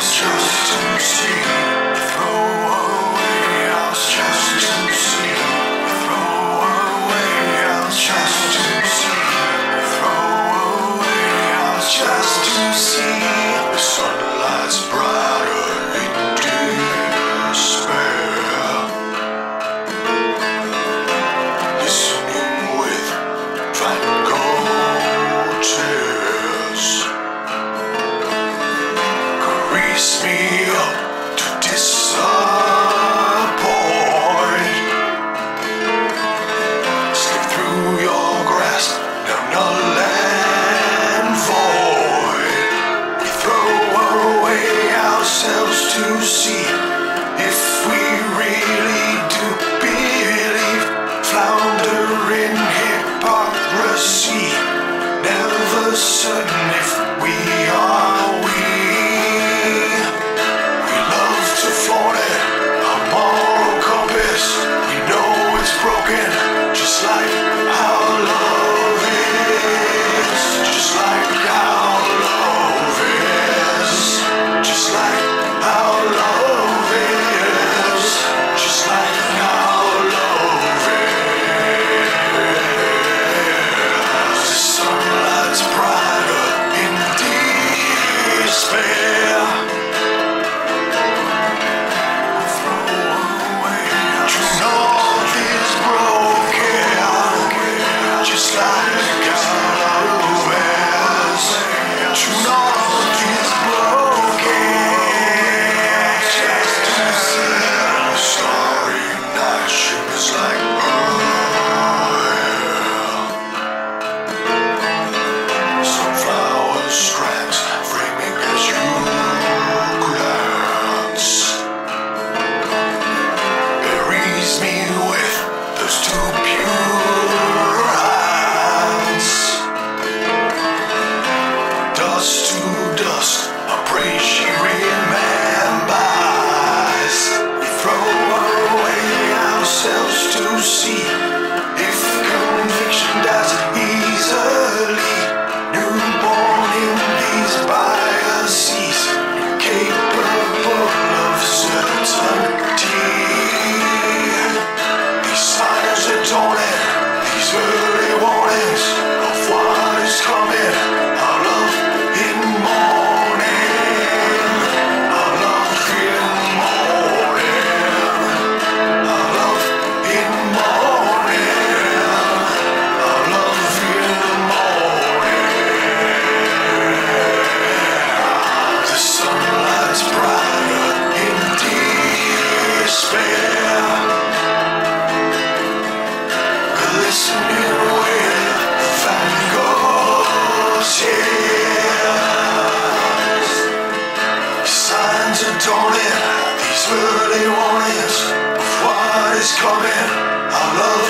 Just see. Like